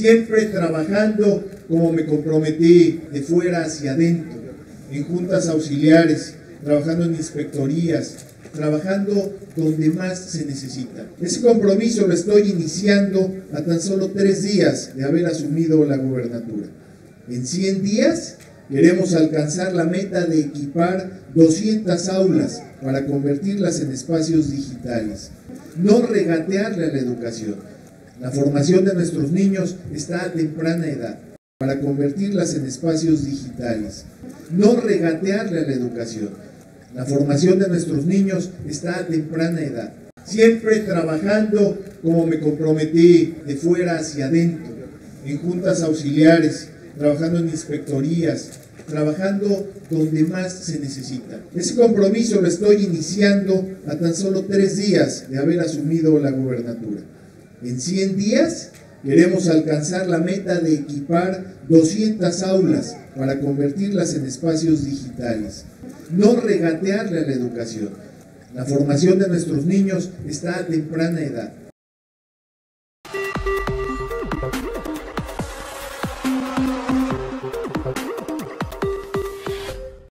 siempre trabajando como me comprometí de fuera hacia adentro, en juntas auxiliares, trabajando en inspectorías, trabajando donde más se necesita. Ese compromiso lo estoy iniciando a tan solo tres días de haber asumido la gubernatura. En 100 días queremos alcanzar la meta de equipar 200 aulas para convertirlas en espacios digitales. No regatearle a la educación. La formación de nuestros niños está a temprana edad para convertirlas en espacios digitales. No regatearle a la educación. La formación de nuestros niños está a temprana edad. Siempre trabajando como me comprometí de fuera hacia adentro, en juntas auxiliares, trabajando en inspectorías, trabajando donde más se necesita. Ese compromiso lo estoy iniciando a tan solo tres días de haber asumido la gubernatura. En 100 días queremos alcanzar la meta de equipar 200 aulas para convertirlas en espacios digitales. No regatearle a la educación. La formación de nuestros niños está a temprana edad.